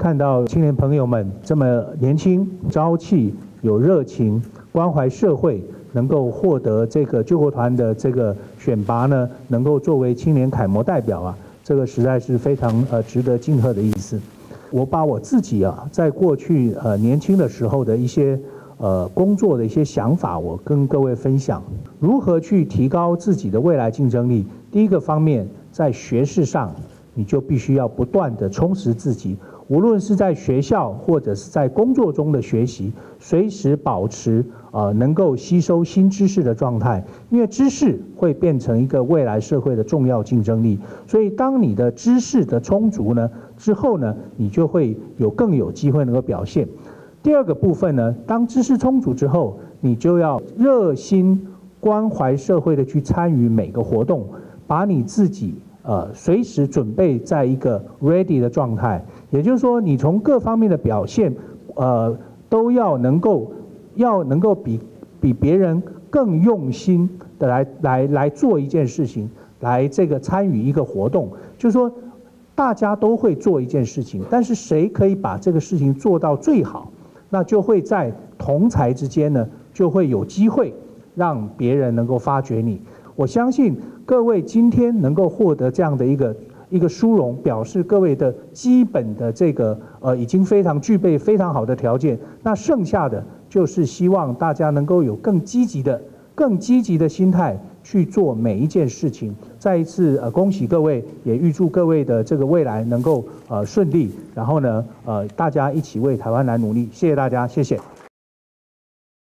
看到青年朋友们这么年轻、朝气、有热情、关怀社会，能够获得这个救国团的这个选拔呢，能够作为青年楷模代表啊，这个实在是非常呃值得敬贺的意思。我把我自己啊，在过去呃年轻的时候的一些呃工作的一些想法，我跟各位分享，如何去提高自己的未来竞争力。第一个方面，在学识上，你就必须要不断的充实自己。无论是在学校或者是在工作中的学习，随时保持呃能够吸收新知识的状态，因为知识会变成一个未来社会的重要竞争力。所以，当你的知识的充足呢之后呢，你就会有更有机会能够表现。第二个部分呢，当知识充足之后，你就要热心关怀社会的去参与每个活动，把你自己。呃，随时准备在一个 ready 的状态，也就是说，你从各方面的表现，呃，都要能够，要能够比比别人更用心的来来来做一件事情，来这个参与一个活动。就是说，大家都会做一件事情，但是谁可以把这个事情做到最好，那就会在同才之间呢，就会有机会让别人能够发掘你。我相信各位今天能够获得这样的一个一个殊荣，表示各位的基本的这个呃已经非常具备非常好的条件。那剩下的就是希望大家能够有更积极的、更积极的心态去做每一件事情。再一次呃恭喜各位，也预祝各位的这个未来能够呃顺利。然后呢呃大家一起为台湾来努力。谢谢大家，谢谢。